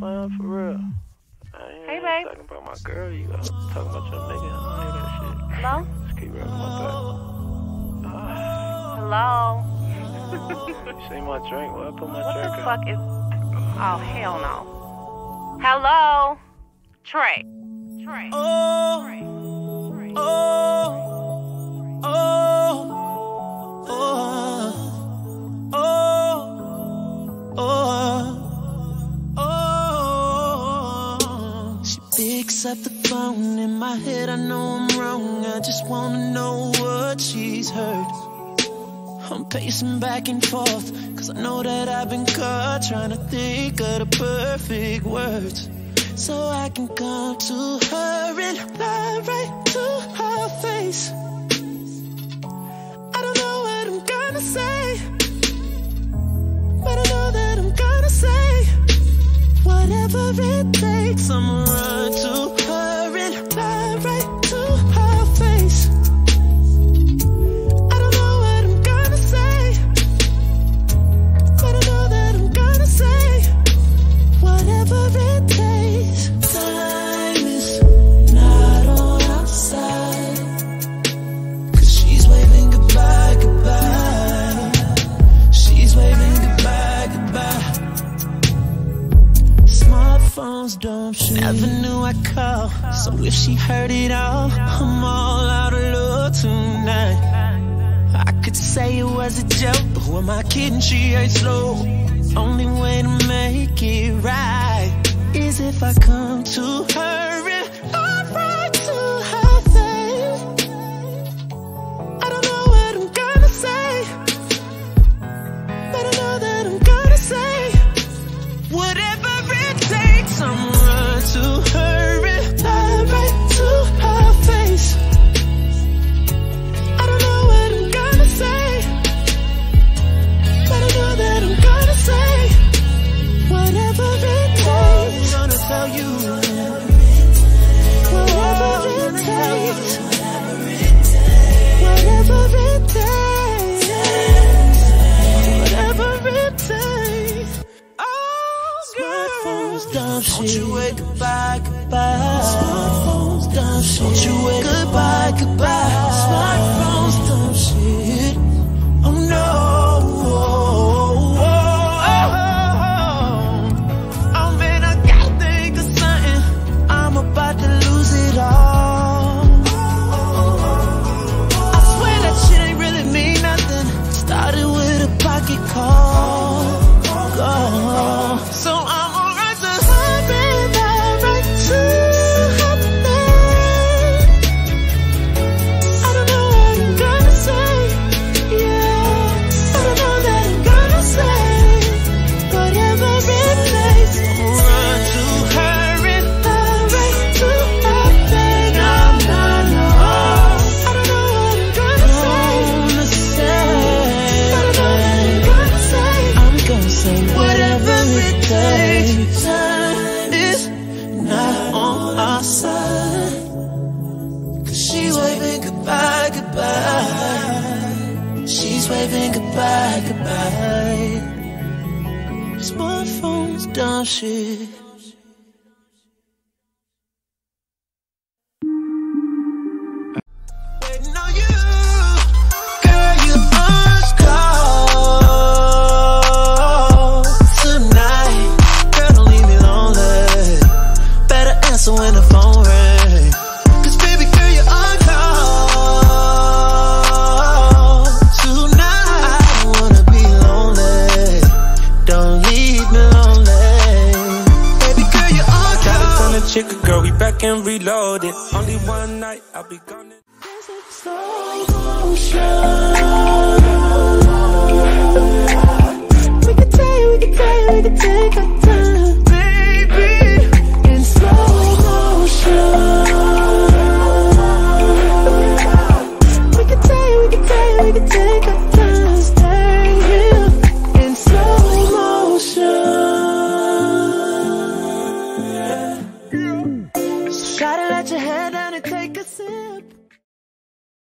playing for real. I ain't Hey, babe. talking about my girl. You got talking about your nigga. I don't hear that shit. Hello? Just keep rubbing my Hello? back. You see my drink? Where I put my What drink the fuck is. Oh, hell no. Hello? Trey. Trey. Oh, Trey. oh, picks up the phone in my head. I know I'm wrong. I just wanna know what she's heard. I'm pacing back and forth, cause I know that I've been caught trying to think of the perfect words. So I can come to her and lie right to her face. I don't know what I'm gonna say, but I know that I'm gonna say whatever it takes. Run Smartphones don't shoot. Never knew I'd call. So if she heard it all, I'm all out of luck tonight. I could say it was a joke, but who am I kidding? She ain't slow. Only way to make it right is if I come to her Don't you wait goodbye, goodbye. Waving goodbye, goodbye. Smartphones, dumb shit. Chicken, girl, we back and reloaded. Only one night, I'll be gone. Slow motion.